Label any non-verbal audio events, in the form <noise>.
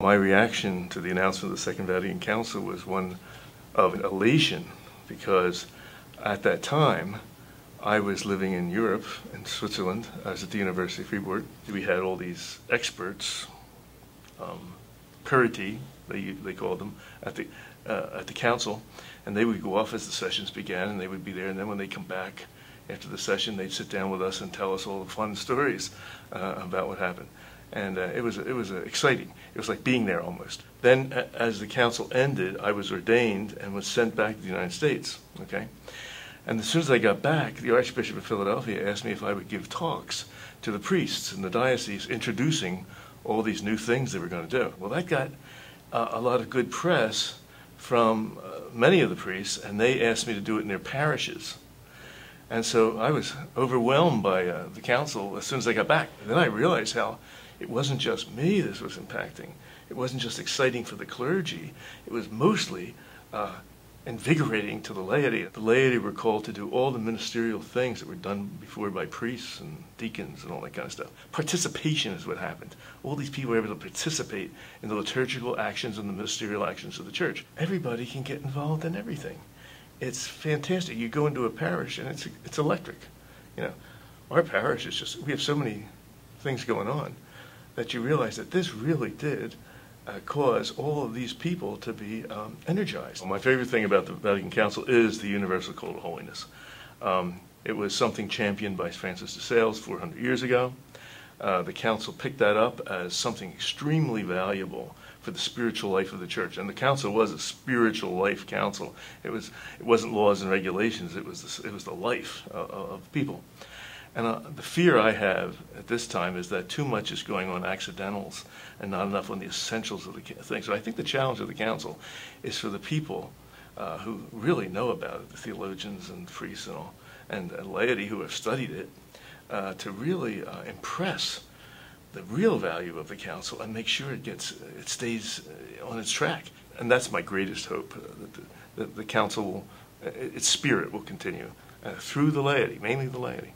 My reaction to the announcement of the Second Vatican Council was one of elation because at that time I was living in Europe, in Switzerland. I was at the University of Fribourg. We had all these experts, um, they, they called them, at the, uh, at the council, and they would go off as the sessions began, and they would be there, and then when they come back after the session, they'd sit down with us and tell us all the fun <laughs> stories uh, about what happened and uh, it was it was uh, exciting. It was like being there almost. Then, uh, as the council ended, I was ordained and was sent back to the United States. Okay, and as soon as I got back, the Archbishop of Philadelphia asked me if I would give talks to the priests in the diocese, introducing all these new things they were going to do. Well, that got uh, a lot of good press from uh, many of the priests, and they asked me to do it in their parishes. And so I was overwhelmed by uh, the council as soon as I got back. And then I realized how it wasn't just me this was impacting. It wasn't just exciting for the clergy. It was mostly uh, invigorating to the laity. The laity were called to do all the ministerial things that were done before by priests and deacons and all that kind of stuff. Participation is what happened. All these people were able to participate in the liturgical actions and the ministerial actions of the church. Everybody can get involved in everything. It's fantastic. You go into a parish and it's it's electric. You know, our parish is just we have so many things going on that you realize that this really did uh, cause all of these people to be um, energized. Well, my favorite thing about the Vatican Council is the universal call to holiness. Um, it was something championed by Francis de Sales 400 years ago. Uh, the council picked that up as something extremely valuable for the spiritual life of the church. And the council was a spiritual life council. It was it wasn't laws and regulations. It was the, it was the life of, of people. And uh, the fear I have at this time is that too much is going on accidentals and not enough on the essentials of the thing. So I think the challenge of the council is for the people uh, who really know about it, the theologians and priests and all, and, laity who have studied it, uh, to really uh, impress the real value of the council and make sure it gets it stays uh, on its track. And that's my greatest hope uh, that the, that the council will, its spirit will continue through the laity, mainly the laity.